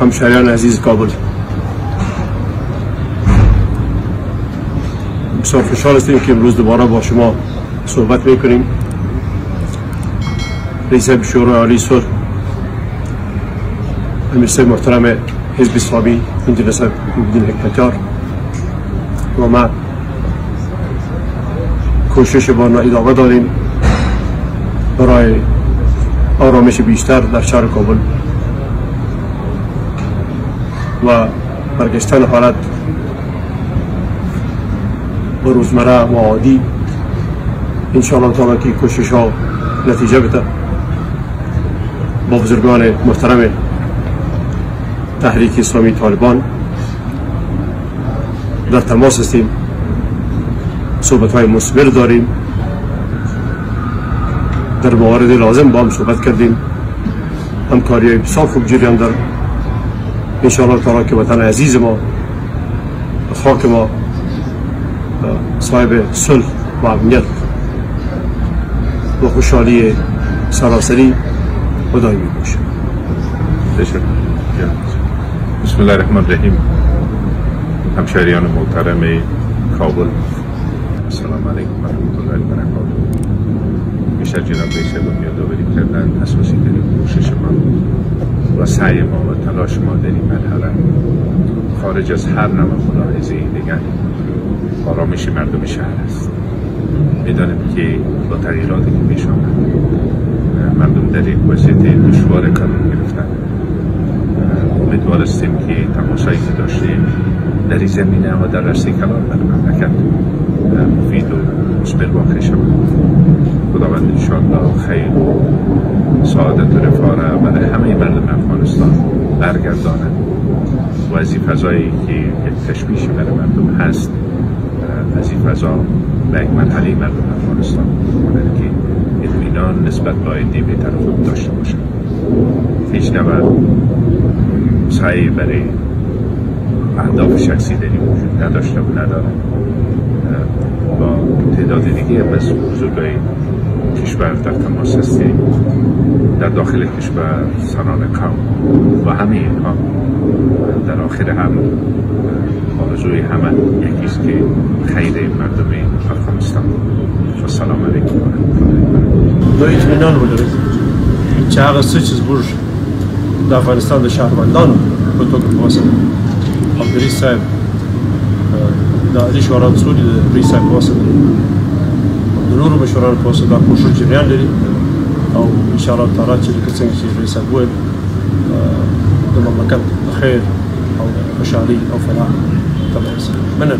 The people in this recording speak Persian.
همشهریان عزیز کابل. بسیار خوشحال هستیم که امروز دوباره با شما صحبت می‌کنیم. رئیس شورای عالی سر امیر محترم حزب اسلامی انجلس الدین حکمتیار. و ما کوشش با ادامه داریم برای آرامش بیشتر در شهر کابل. و برگشتن حالت به روزمره و عادی انشاءالله تعالی که کوشش ها نتیجه بده. با بزرگان محترم تحریک اسلامی طالبان در تماس هستیم. صحبت های مصبر داریم. در موارد لازم با هم صحبت کردیم. همکاری های بسیار خوب جریان دار انشاءالله تعالی که وطن عزیز ما خاک ما صاحب صلح و امنیت و خوشحالی سراسری و دائمی باشه بسم الله الرحمن الرحیم. همشهریان محترم کابل السلام علیکم و رحمت الله و برکاته بیشتر جناب رئیس دنیا داوری کردن اساسی ترین کوشش ما و سعی ما و تلاش ما در این مرحله. خارج از هر نوع ملاحظه دیگر آرامش مردم شهر است. می‌دانیم که با تغییراتی که پیش مردم در یک وضعیت دشوار قرار گرفتن. امیدوار هستیم که تماشایی که داشتیم در این زمینه و در رشته کلان در مملکت مفید و مثمر واقع شود. خداوند انشاءالله خیر. سعادت و رفاه را برای همه مردم افغانستان برگرداند و از این فضایی که یک تشویشی برای مردم هست از این فضا به یک مرحله مردم افغانستان کنند که اطمینان نسبت به آینده بهتر خود داشته باشند. هیچ نوع سعی برای اهداف شخصی در وجود نداشته و نداره با تعداد دیگه از بزرگای کشور در تماس هستیم. در داخل کشور سران قوم و همه اینها در آخر هم آرزوی همه یکیست که خیر مردم افغانستان. و سلام علیکم دا اطمینان ولرئ چې هغه څه چې زموږ د افغانستان په وسه او د رئیس صاحب د عالي شورا مسؤلي د رئیس صاحب وسه د نورو مشرانو په وسه دا کوشش جریان لري أو إن شاء الله تعالی چې څنګه چې رئیس وویل د مملکت خیر أو خوشحالي أو فلاح. تبع مننه